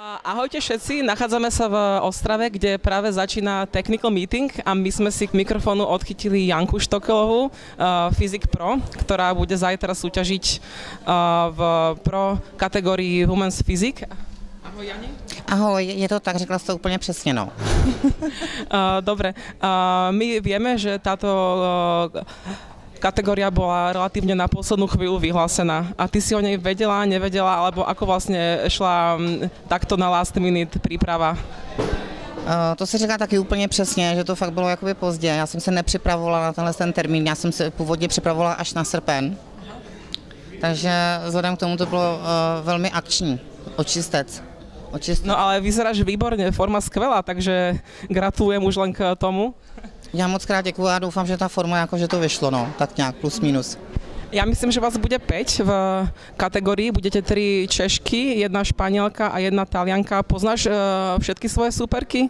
Ahojte všetci, nachádzame sa v Ostrave, kde práve začína technical meeting a my sme si k mikrofónu odchytili Janku Štokelovú, Physic Pro, ktorá bude zajtra súťažiť uh, v pro kategórii Women's Physics. Ahoj Jani. Ahoj, je to tak, řekla jsi to úplně přesně, no. uh, dobre, my vieme, že táto kategória bola relatívne na poslednú chvíľu vyhlásená. A ty si o nej vedela, nevedela, alebo ako vlastne šla takto na last minute príprava? Uh, to se říká taky úplně přesně, že to fakt bylo jakoby pozdě. Já jsem se nepřipravovala na tenhle ten termín, já jsem se původně připravovala až na srpen. Takže vzhledem k tomu to bylo uh, velmi akční, očistec. očistec. No ale vyzeráš výborně, forma skvělá, takže gratulujem už len k tomu. Já moc krát děkuji a doufám, že ta forma, jako že to vyšlo, no, tak nějak plus minus. Já myslím, že vás bude 5 v kategorii. Budete tři Češky, jedna Španělka a jedna Talianka. Poznáš uh, všetky svoje superky? Uh,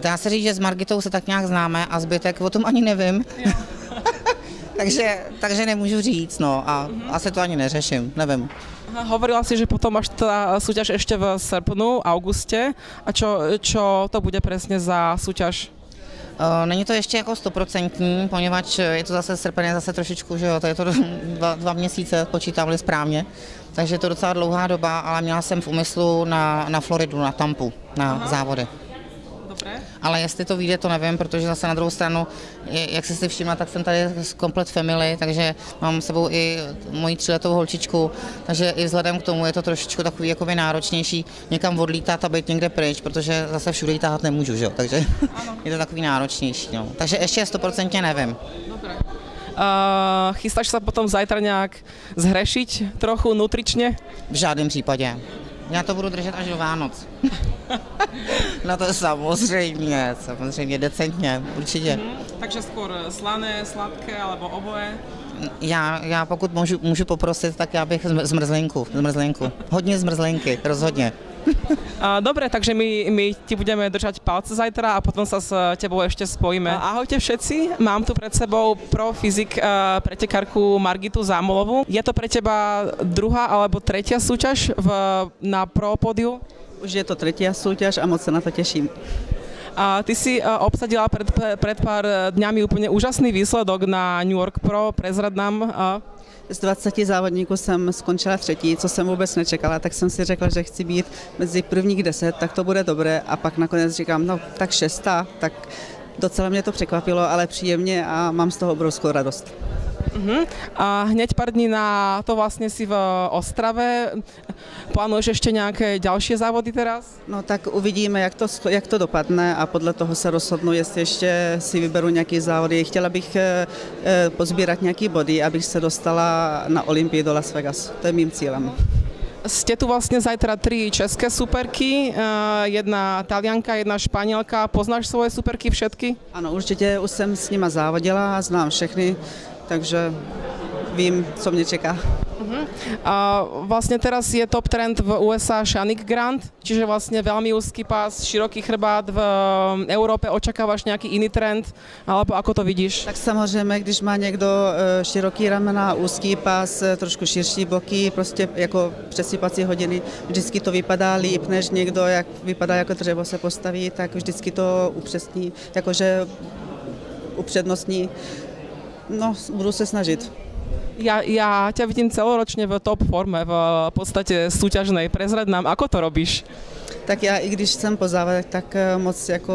dá se říct, že s Margitou se tak nějak známe a zbytek o tom ani nevím. takže, takže nemůžu říct, no a uh-huh. asi to ani neřeším, nevím. Hovorila si, že potom máš ta súťaž ešte v srpnu, auguste. A čo, čo to bude presne za súťaž? Eh, není to ještě jako stoprocentní, poněvadž je to zase srpen, je zase trošičku, že jo, to je to dva, dva měsíce, počítám správně, takže je to docela dlouhá doba, ale měla jsem v úmyslu na, na Floridu, na Tampu, na Aha. závody. Ale jestli to vyjde, to nevím, protože zase na druhou stranu, jak jsi si všimla, tak jsem tady z komplet family, takže mám s sebou i moji tříletou holčičku, takže i vzhledem k tomu je to trošičku takový jakoby náročnější někam odlítat a být někde pryč, protože zase všude jí tahat nemůžu, že jo? takže ano. je to takový náročnější. No. Takže ještě stoprocentně nevím. Dobré. Uh, chystáš se potom zajtra nějak zhrešiť trochu nutričně? V žádném případě. Já to budu držet až do Vánoc. no to samozřejmě, samozřejmě, decentně, určitě. Mm, takže skôr slané, sladké, alebo oboje? Já, já pokud můžu, můžu poprosit, tak já bych zmrzlinku, zmrzlinku. Hodně zmrzlenky, rozhodně. Dobre, takže my, my ti budeme držať palce zajtra a potom sa s tebou ešte spojíme. Ahojte všetci, mám tu pred sebou pro fyzik pretekárku Margitu Zámolovu. Je to pre teba druhá alebo tretia súťaž v, na pro podiu? Už je to tretia súťaž a moc sa na to teším. A ty si obsadila pred, pred pár dňami úplne úžasný výsledok na New York Pro. Prezrad nám. Z 20 závodníků jsem skončila třetí, co jsem vůbec nečekala, tak jsem si řekla, že chci být mezi prvních deset, tak to bude dobré a pak nakonec říkám, no tak šestá, tak docela mě to překvapilo, ale příjemně a mám z toho obrovskou radost. Uh-huh. A hneď pár dní na to vlastně si v Ostrave. Plánuješ ještě nějaké další závody teraz? No tak uvidíme, jak to, jak to dopadne a podle toho se rozhodnu, jestli ještě si vyberu nějaký závody. Chtěla bych eh, eh, pozbírat nějaký body, abych se dostala na Olympii do Las Vegas. To je mým cílem. Ste tu vlastně zajtra tři české superky, eh, jedna talianka, jedna španělka. Poznáš svoje superky všetky? Ano, určitě už jsem s nima závodila, znám všechny takže vím, co mě čeká. Uh-huh. A vlastně teraz je top trend v USA Shanik Grant, čiže vlastně velmi úzký pás, široký chrbát v Európe. Očekáváš nějaký jiný trend, alebo ako to vidíš? Tak samozřejmě, když má někdo eh, široký ramena, úzký pás, eh, trošku širší boky, prostě jako přesypací hodiny, vždycky to vypadá líp, než někdo, jak vypadá jako dřevo se postaví, tak vždycky to upřesní, jakože upřednostní no, budu se snažit. Ja, ja ťa vidím celoročne v top forme, v podstate súťažnej. Prezrad nám, ako to robíš? Tak já, i když jsem po závodech, tak eh, moc jako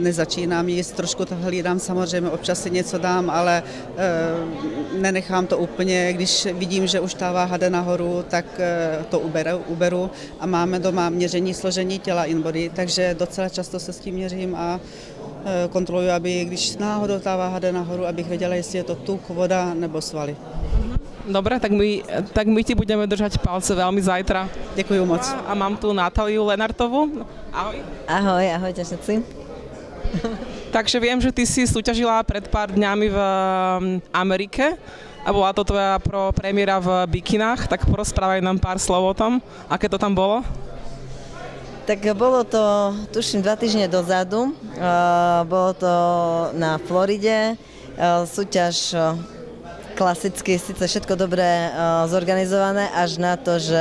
nezačínám jíst, trošku to hlídám, samozřejmě občas si něco dám, ale e, nenechám to úplně, když vidím, že už ta váha jde nahoru, tak e, to uberu, uberu a máme doma měření složení těla InBody, takže docela často se s tím měřím a Eh, kontroluji, aby když náhodou ta váha jde nahoru, abych věděla, jestli je to tuk, voda nebo svaly. Mhm. Dobre, tak my, tak my ti budeme držať palce veľmi zajtra. Děkuji moc. A, mám tu Natáliu Lenartovú. Ahoj. Ahoj, ahojte všetci. Takže viem, že ty si súťažila pred pár dňami v mm, Amerike a bola to tvoja pro premiéra v bikinách, tak porozprávaj nám pár slov o tom, aké to tam bolo. Tak bolo to, tuším, dva týždne dozadu. Bolo to na Floride. Súťaž klasicky, síce všetko dobre zorganizované, až na to, že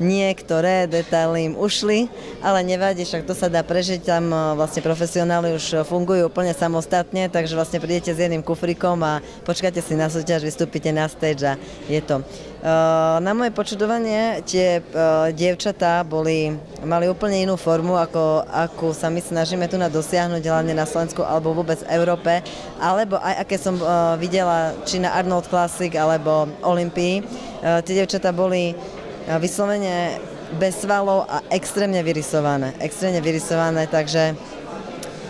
niektoré detaily im ušli, ale nevadí, však to sa dá prežiť, tam uh, vlastne profesionáli už fungujú úplne samostatne, takže vlastne prídete s jedným kufrikom a počkáte si na súťaž, vystúpite na stage a je to. Na moje počudovanie tie dievčatá boli, mali úplne inú formu, ako, akú sa my snažíme tu na dosiahnuť, hlavne na Slovensku alebo vôbec v Európe, alebo aj aké som videla či na Arnold Classic alebo Olympii. Tie dievčatá boli vyslovene bez svalov a extrémne vyrysované. Extrémne vyrysované, takže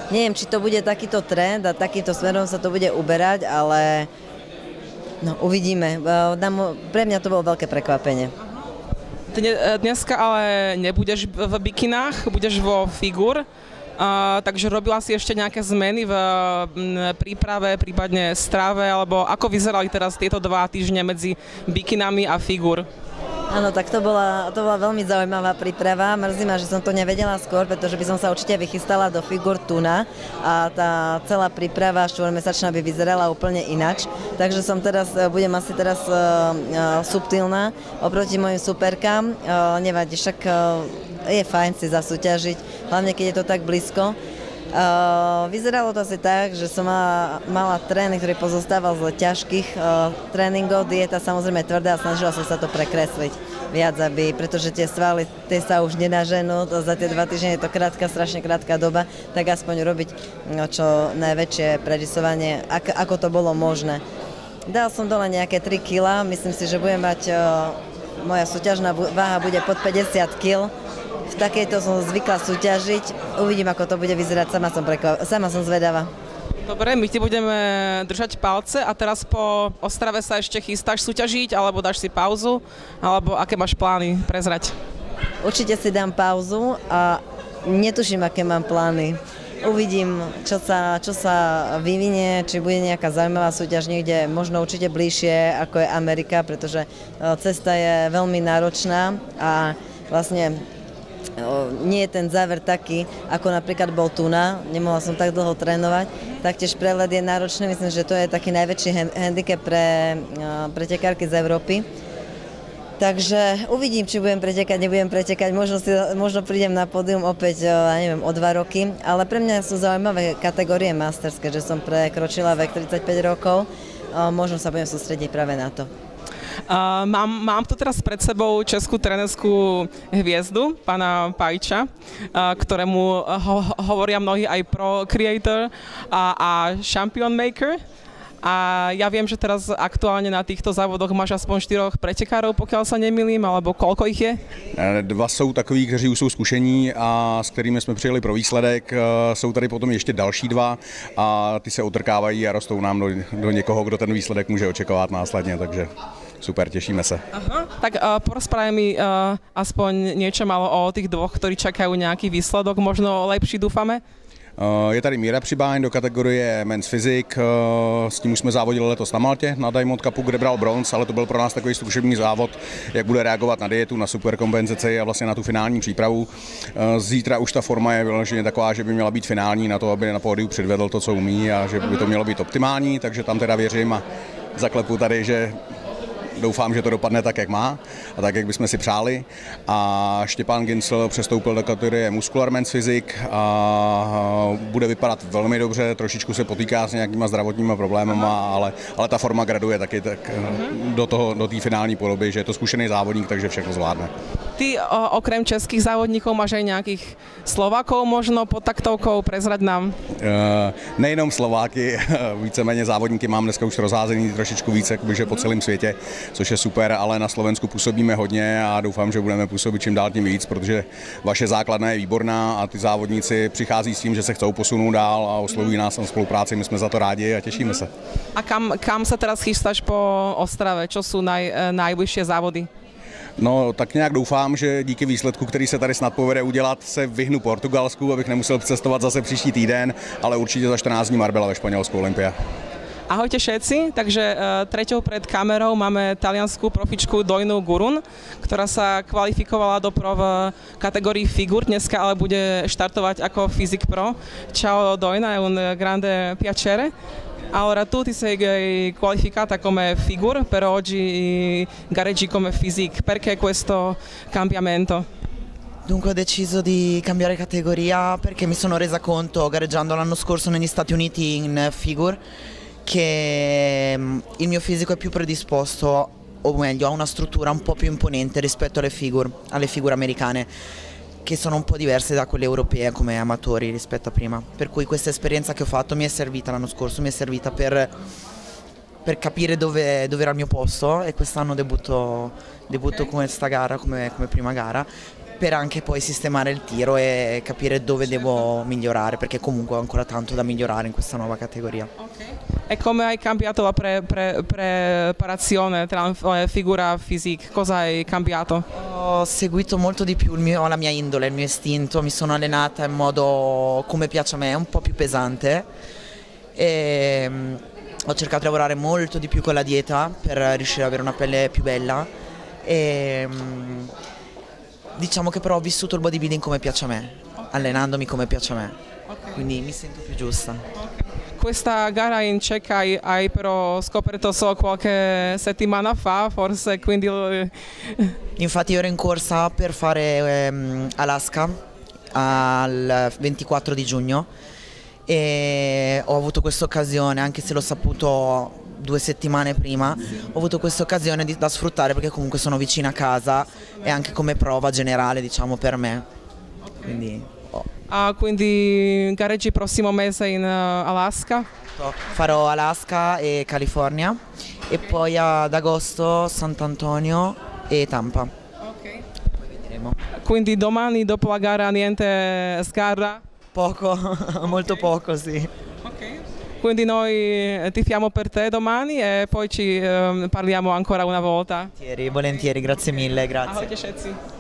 neviem, či to bude takýto trend a takýmto smerom sa to bude uberať, ale No, uvidíme. Pre mňa to bolo veľké prekvapenie. Dneska ale nebudeš v bikinách, budeš vo figur. Uh, takže robila si ešte nejaké zmeny v príprave, prípadne strave, alebo ako vyzerali teraz tieto dva týždne medzi bikinami a figur? Áno, tak to bola, to bola veľmi zaujímavá príprava. Mrzí ma, že som to nevedela skôr, pretože by som sa určite vychystala do figur tuna a tá celá príprava štvormesačná by vyzerala úplne inač. Takže som teraz, budem asi teraz uh, uh, subtilná oproti mojim superkám. Uh, nevadí, však je fajn si zasúťažiť, hlavne keď je to tak blízko. Uh, vyzeralo to asi tak, že som mala, mala tréning, ktorý pozostával z ťažkých uh, tréningov, dieta samozrejme tvrdá a snažila som sa to prekresliť viac, aby, pretože tie svaly, tie sa už nenaženú, to za tie dva týždne je to krátka, strašne krátka doba, tak aspoň robiť no, čo najväčšie predisovanie, ak, ako to bolo možné. Dal som dole nejaké 3 kg, myslím si, že budem mať, uh, moja súťažná váha bude pod 50 kg, v takejto som zvykla súťažiť. Uvidím, ako to bude vyzerať, sama som, prekva- sama som zvedavá. Dobre, my ti budeme držať palce a teraz po Ostrave sa ešte chystáš súťažiť, alebo dáš si pauzu, alebo aké máš plány prezrať? Určite si dám pauzu a netuším, aké mám plány. Uvidím, čo sa, čo sa vyvinie, či bude nejaká zaujímavá súťaž niekde, možno určite bližšie, ako je Amerika, pretože cesta je veľmi náročná a vlastne nie je ten záver taký, ako napríklad bol Tuna, nemohla som tak dlho trénovať. Taktiež prelet je náročný, myslím, že to je taký najväčší handicap pre pretekárky z Európy. Takže uvidím, či budem pretekať, nebudem pretekať, možno, si, možno prídem na pódium opäť, ja neviem, o dva roky, ale pre mňa sú zaujímavé kategórie masterské, že som prekročila vek 35 rokov, možno sa budem sústrediť práve na to. Mám, mám tu teraz pred sebou českú trenerskú hviezdu, pána Pajča, ktorému ho, hovoria mnohí aj pro creator a, a champion maker. A ja viem, že teraz aktuálne na týchto závodoch máš aspoň štyroch pretekárov, pokiaľ sa nemýlim, alebo koľko ich je? Dva jsou takový, kteří už jsou zkušení a s kterými jsme přijeli pro výsledek. Jsou tady potom ještě další dva a ty se otrkávají a rostou nám do, do někoho, kdo ten výsledek může očekávat následně, takže super, tešíme sa. Aha, tak uh, porozprávaj mi uh, aspoň niečo malo o tých dvoch, ktorí čakajú nejaký výsledok, možno lepší dúfame? Je tady Míra Přibáň do kategorie Men's Physic, s tím už jsme závodili letos na Maltě, na Diamond Cupu, kde bral bronz, ale to byl pro nás takový zkušební závod, jak bude reagovat na dietu, na superkompenzaci a vlastně na tu finální přípravu. Zítra už ta forma je vyloženě taková, že by měla být finální na to, aby na pódiu předvedl to, co umí a že by to mělo být optimální, takže tam teda věřím a zaklepu tady, že doufám, že to dopadne tak, jak má a tak, jak bychom si přáli. A Štěpán Ginsel přestoupil do kategorie Muscular Men's Physic a bude vypadat velmi dobře, trošičku se potýká s nějakýma zdravotníma problémama, ale, ale ta forma graduje taky tak do toho, do té finální podoby, že je to zkušený závodník, takže všechno zvládne. Ty o, okrem českých závodníků máš aj nějakých Slovákov možno pod taktovkou, prezrať nám? Uh, nejenom Slováky, víceméně závodníky mám dneska už rozházený trošičku více, jakoby, po celém světě což je super, ale na Slovensku působíme hodně a doufám, že budeme působit čím dál tím víc, protože vaše základna je výborná a ty závodníci přichází s tím, že se chcou posunout dál a oslovují nás na spolupráci, my jsme za to rádi a těšíme se. A kam, kam se teraz chystáš po Ostrave? Čo jsou naj, eh, nejbližší závody? No, tak nějak doufám, že díky výsledku, který se tady snad povede udělat, se vyhnu Portugalsku, abych nemusel cestovat zase příští týden, ale určitě za 14 dní Marbella ve Španělsku Olympia. Ahojte všetci, takže uh, treťou pred kamerou máme taliansku profičku Dojnu Gurun, ktorá sa kvalifikovala do pro v kategórii figur, dneska ale bude štartovať ako Physic Pro. Ciao Dojna, è un grande piacere. Allora, tu ti sei eh, qualificata come figure, però oggi gareggi come physique. Perché questo cambiamento? Dunque ho deciso di cambiare categoria perché mi sono resa conto gareggiando l'anno scorso negli Stati Uniti in figure che mm, il mio fisico è più predisposto o meglio ha una struttura un po' più imponente rispetto alle figure, alle figure americane che sono un po' diverse da quelle europee come amatori rispetto a prima. Per cui questa esperienza che ho fatto mi è servita l'anno scorso, mi è servita per, per capire dove, dove, era il mio posto e quest'anno debutto, debutto questa gara come, come prima gara per anche poi sistemare il tiro e capire dove devo migliorare perché comunque ho ancora tanto da migliorare in questa nuova categoria. Okay. E come hai cambiato la pre, pre, preparazione tra la figura fisica? Cosa hai cambiato? Ho seguito molto di più mio, la mia indole, il mio istinto, mi sono allenata in modo come piace a me, un po' più pesante. E, um, ho cercato di lavorare molto di più con la dieta per riuscire ad avere una pelle più bella. E, um, Diciamo che però ho vissuto il bodybuilding come piace a me, allenandomi come piace a me, okay. quindi mi sento più giusta. Okay. Questa gara in Cecca hai, hai, però scoperto solo qualche settimana fa, forse, quindi... Infatti io ero in corsa per fare ehm, Alaska al 24 di giugno e ho avuto questa occasione, anche se l'ho saputo due settimane prima, ho avuto questa occasione da sfruttare perché comunque sono vicino a casa e anche come prova generale diciamo per me. Quindi, oh. ah, quindi gareggi prossimo mese in uh, Alaska? Farò Alaska e California e poi ad agosto Sant'Antonio e Tampa. Ok. Quindi domani dopo la gara niente scarra? Poco, molto poco sì. Quindi noi eh, tifiamo per te domani e poi ci eh, parliamo ancora una volta. Volentieri, volentieri, grazie mille, grazie.